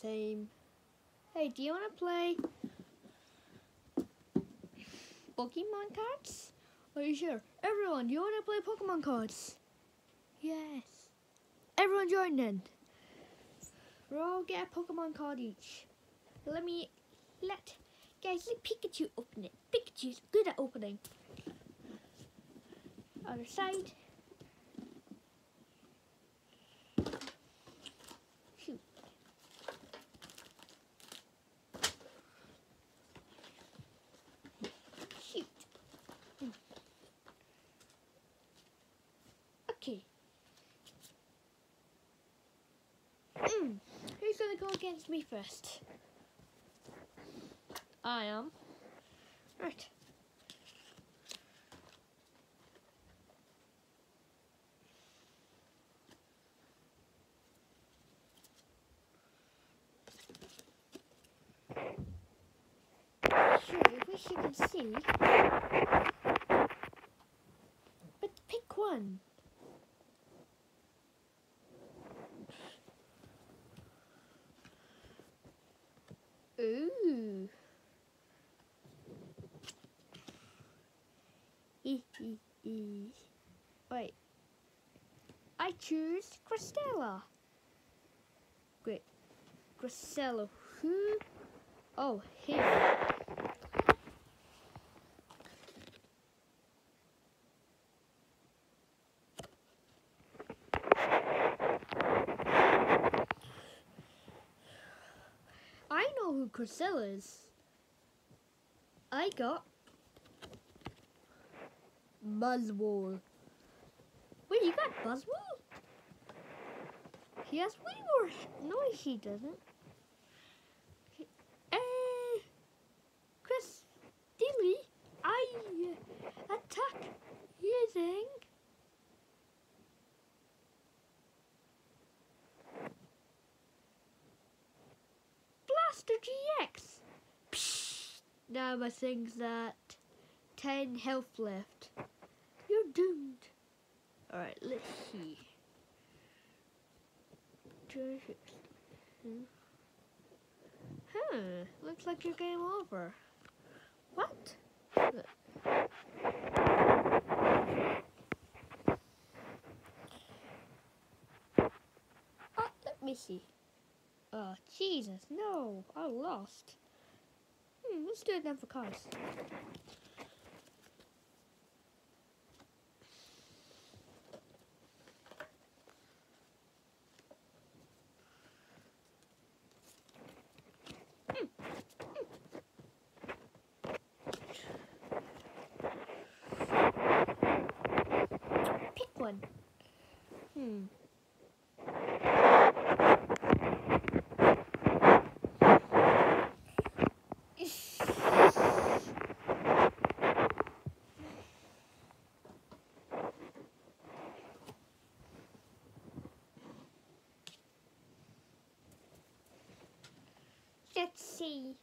same. Hey, do you want to play Pokemon cards? Are you sure? Everyone, do you want to play Pokemon cards? Yes. Everyone join in. We'll all get a Pokemon card each. Let me, let, guys, let Pikachu open it. Pikachu's good at opening. Other side. Shoot. Shoot. Mm. Okay. Mm. Who's gonna go against me first? I am. Right. Sure, I wish you could see. But pick one. Ooh. Wait. I choose Cristela. Great. Cristela. Who? Oh, here. I know who Cristela is. I got Buzzwole. Wait, you got Buzzwole? He has way more. No, he doesn't. Uh, Chris Dilly, I attack using. Blaster GX. Psh, now my thing's at 10 health left. You're doomed. Alright, let's see. Huh, looks like your game over. What? Oh, let me see. Oh, Jesus, no, I lost. Hmm, let's do it then for cars. Pick one. Hmm. Let's see.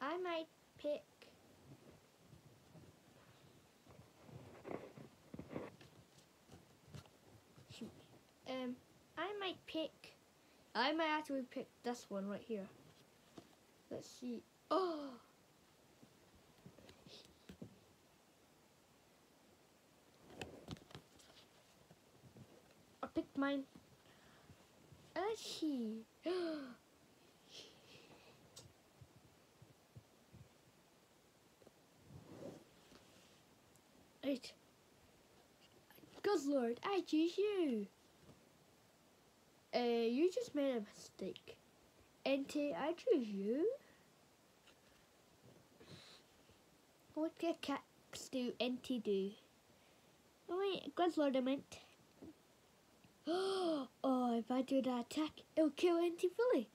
I might pick. Um, I might pick. I might actually pick this one right here. Let's see. Oh. I picked mine. Let's see. Right. Good lord, I choose you. Uh, you just made a mistake. Entei, I choose you. What can cats do? Entei do. Oh wait, good lord, I meant. Oh, if I do that attack, it'll kill Entei fully.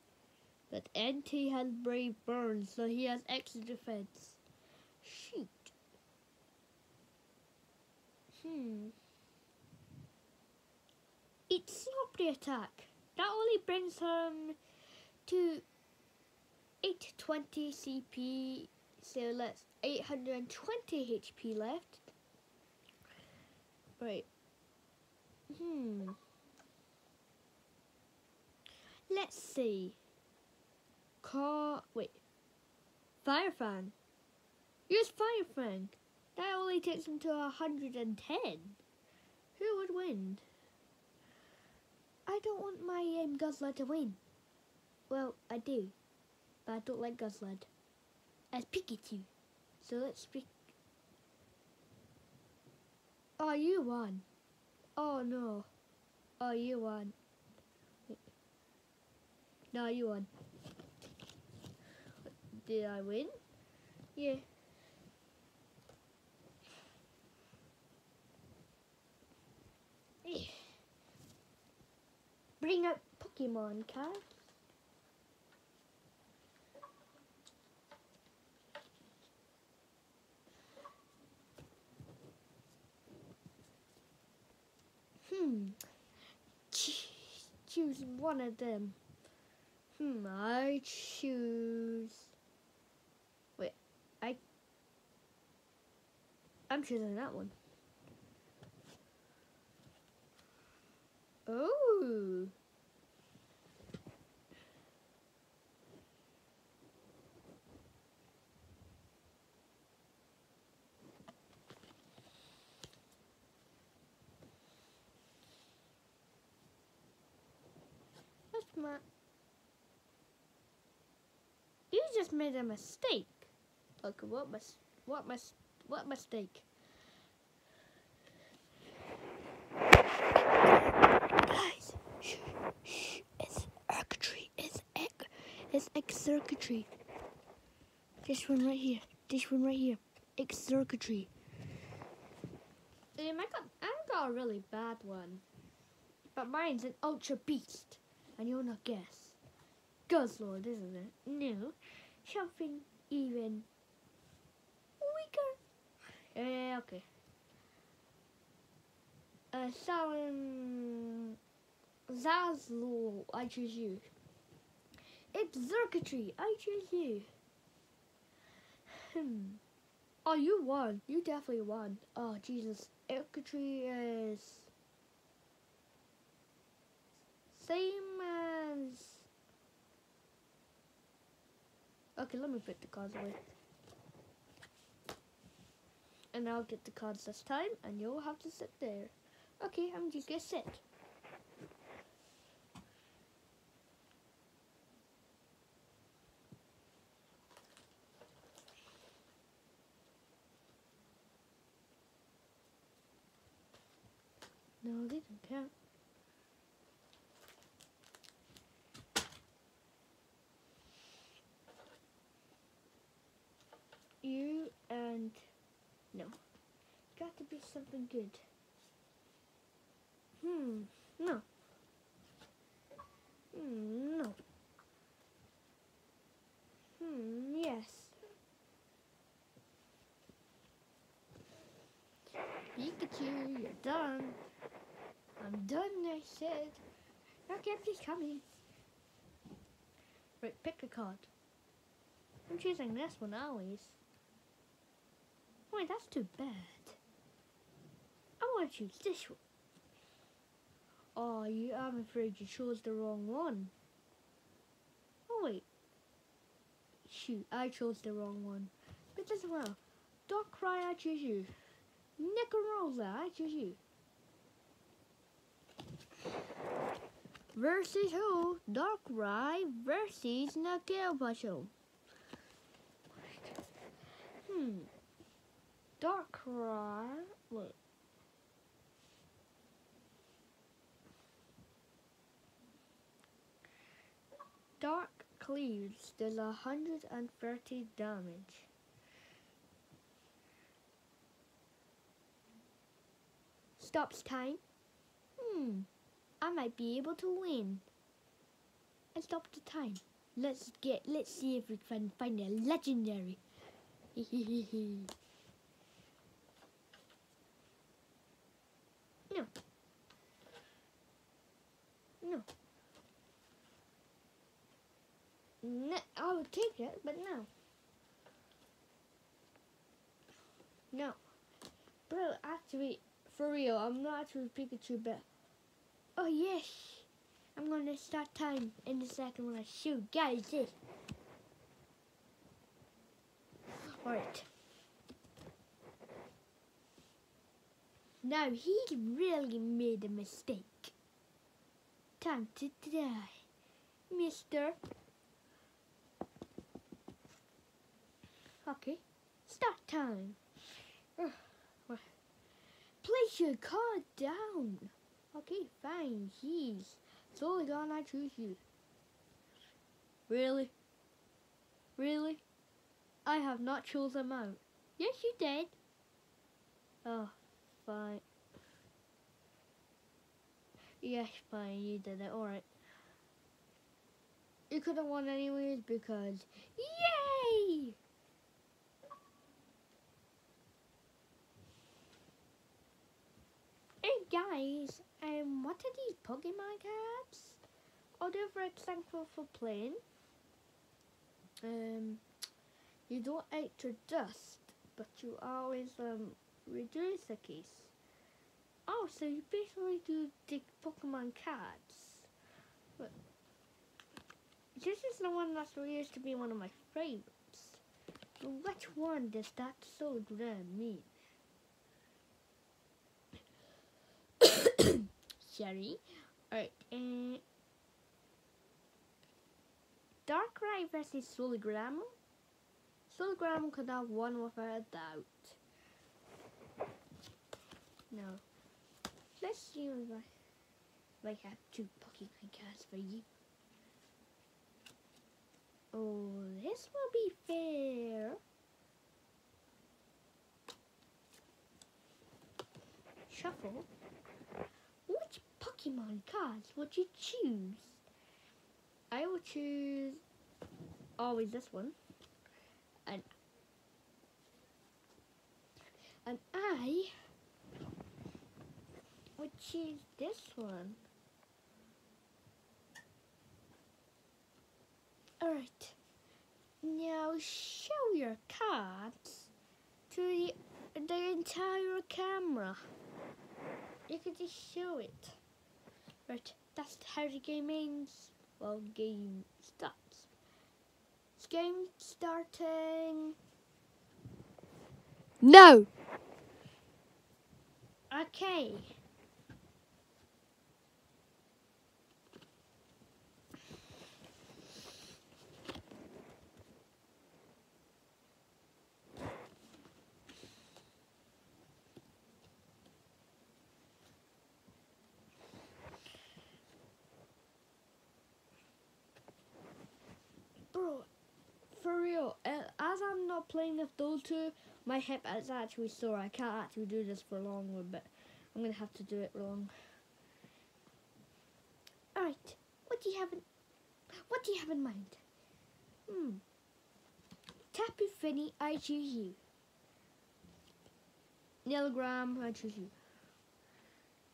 But Entei has brave burns, so he has extra defense. Shoot. Hmm. It's stop the attack. That only brings him to 820 CP. So let's 820 HP left. Right. Hmm. Let's see. Car. Wait. Fire Fang. Use Fire Fang. That only takes him to 110. Who would win? I don't want my um, Guzzlord to win. Well, I do. But I don't like Guzzlord. As Pikachu. So let's pick. Oh, you won. Oh, no. Oh, you won. No, you won. Did I win? Yeah. Bring up Pokemon cards. Hmm. Choose one of them. Hmm, I choose. Wait, I. I'm choosing that one. Oh. My. You just made a mistake. Look, what mis- what mis- what mistake? Guys, shh, shh. It's Xurkitree. It's egg. It's Xurkitree. This one right here. This one right here. Egg Xurkitree. Um, I got I got a really bad one, but mine's an ultra beast, and you'll not guess. Guzzlord, isn't it? No, something even weaker. Eh, okay. Uh, Salon Zazlo, I choose you. It's Xurkitree, I choose you. Hmm. Oh, you won. You definitely won. Oh, Jesus. Xurkitree is same as. Okay, let me put the cards away. And I'll get the cards this time, and you'll have to sit there. Okay, I'm just gonna sit. No, they don't count. You and no, got to be something good. Hmm, no. Hmm, no. Hmm, yes. Pikachu, you're done. I'm done, I said. Okay, please coming. Right, pick a card. I'm choosing this one always. Wait, that's too bad. I want to choose this one. Oh, you, I'm afraid you chose the wrong one. Oh, wait. Shoot, I chose the wrong one. But this well. Darkrai, I choose you. Necrozma, I choose you. Versus who? Darkrai versus Nagilbasho. Hmm. Darkrai. Wait. Dark Cleaves does 130 damage. Stops time. Hmm. I might be able to win. I stopped the time. Let's get. Let's see if we can find a legendary. no. No. No, I would take it, but no. No. Bro, actually, for real, I'm not actually Pikachu, but... Oh, yes. I'm gonna start time in a second when I shoot guys this. Alright. Now he really made a mistake. Time to die, mister. Okay, start time. Ugh, Place your card down. Okay, fine. He's slowly gonna choose you. Really? Really? I have not chosen out. Yes, you did. Oh, fine. Yes, fine, you did it. Alright. You could have won anyways because. Yay! Hey guys, um, what are these Pokemon cards? They're very thankful for playing. Um, you don't enter dust, but you always um reduce the case. Oh, so you basically do the Pokemon cards. But this is the one that used to be one of my favorites. But which one does that so mean? Sorry. Alright, uh, Darkrai versus Soligram. Soligram could have won without a doubt. No. Let's see if I, if I have two Pokemon cards for you. Oh, this will be fair. Shuffle. Pokemon cards would you choose? I will choose oh, always this one. And and I would choose this one. Alright. Now show your cards to the, the entire camera. You can just show it. Right, that's how the game ends. Well, game starts. It's game starting. No! Okay. Bro, for real, as I'm not playing with those two, my hip is actually sore. I can't actually do this for long, but I'm gonna have to do it long. Alright, what do you have in what do you have in mind? Hmm. Tapu Fini, I choose you. Nilogram, I choose you.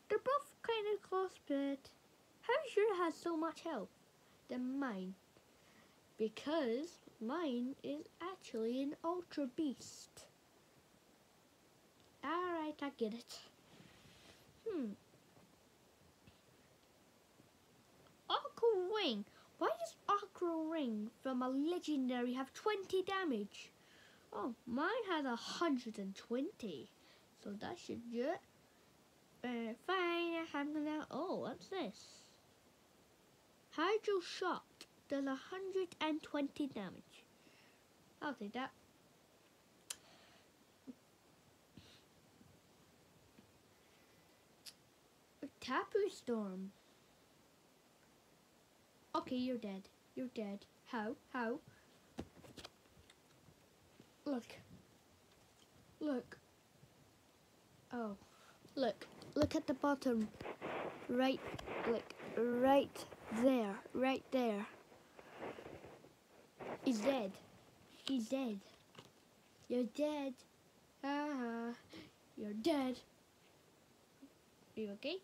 They're both kind of close, but how's your has so much help than mine? Because mine is actually an Ultra Beast. Alright, I get it. Hmm. Aqua Ring. Why does Aqua Ring from a legendary have 20 damage? Oh, mine has 120. So that should do it. Uh, fine, I'm gonna. Oh, what's this? Hydro Shot does 120 damage. I'll take that. Tapu Storm. Okay, you're dead. You're dead. How? How? Look. Look. Oh. Look. Look at the bottom. Right. Like, right there. Right there. He's dead. He's dead. You're dead. Ah, you're dead. Are you okay?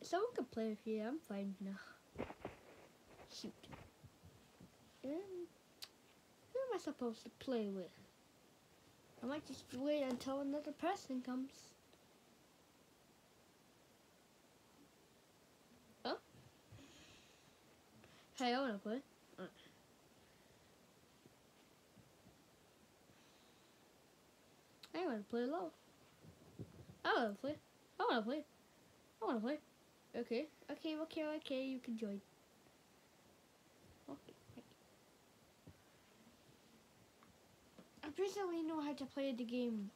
Someone can play with you. I'm fine now. Shoot. Um, who am I supposed to play with? I might just wait until another person comes. Oh? Hey, I wanna play. I wanna play low. I wanna play. I wanna play. I wanna play. Okay, okay, okay, okay, you can join. Okay. I recently know how to play the game.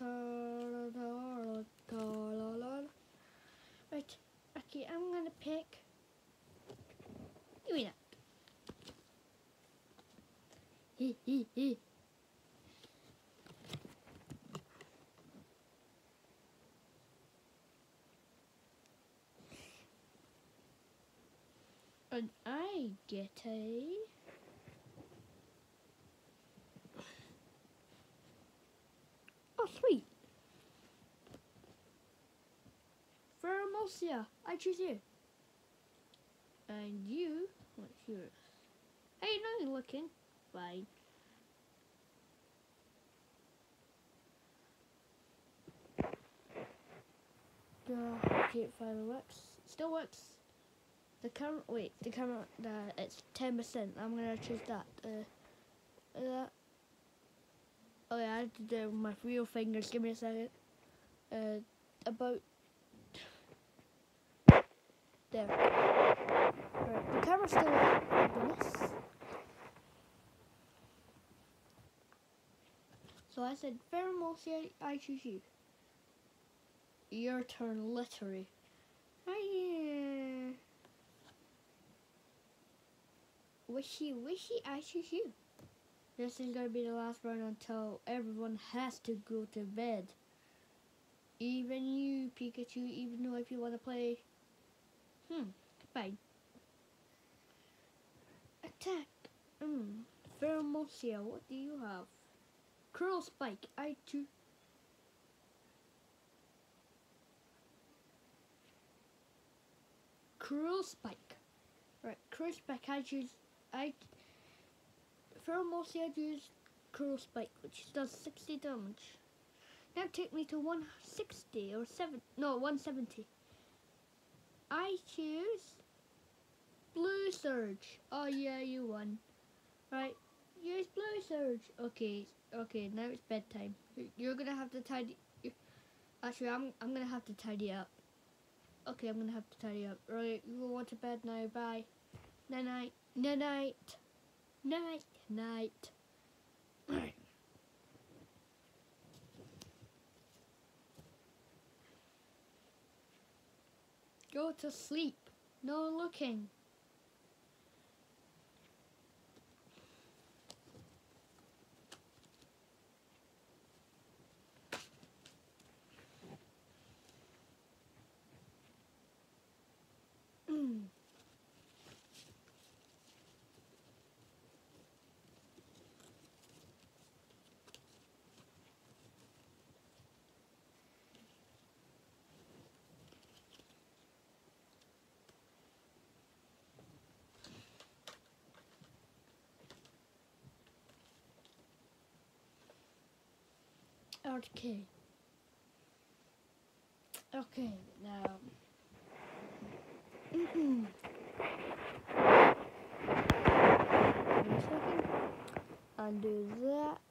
Right, okay, I'm gonna pick. Give me that. Hee hee hee. And I get a. Oh, sweet. Pheromosa, I choose you. And you, what's yours? Hey, no, you're looking. Fine. The okay, finally works. Still works. The camera, wait, the camera, the, it's 10%. I'm gonna choose that. Uh, that. Oh yeah, I have to do it with my real fingers. Give me a second. Uh, about there. Right, the camera's still on. So I said, Pheromosa, I choose you. Your turn, literally. Ah, Hi. Wishiwashi, I choose you. This is gonna be the last round until everyone has to go to bed. Even you, Pikachu, even though if you want to play. Hmm, fine. Attack. Hmm. Pheromosa, what do you have? Curl Spike, I choose. Curl Spike. Right, Curl Spike, I choose. I. Pheromosa choose Curl Spike, which does 60 damage. Now take me to 160 or 7. No, 170. I choose Blue Surge. Oh, yeah, you won. Right, use Blue Surge. Okay, okay, now it's bedtime. You- You're gonna have to tidy. Actually, I'm I'm gonna have to tidy up. Okay, I'm gonna have to tidy up. Right, you will want to bed now. Bye. Night night. Night night. Night night. Go to sleep. No looking. Mm. Okay. Okay, now. Mm-hmm. A second. Undo that.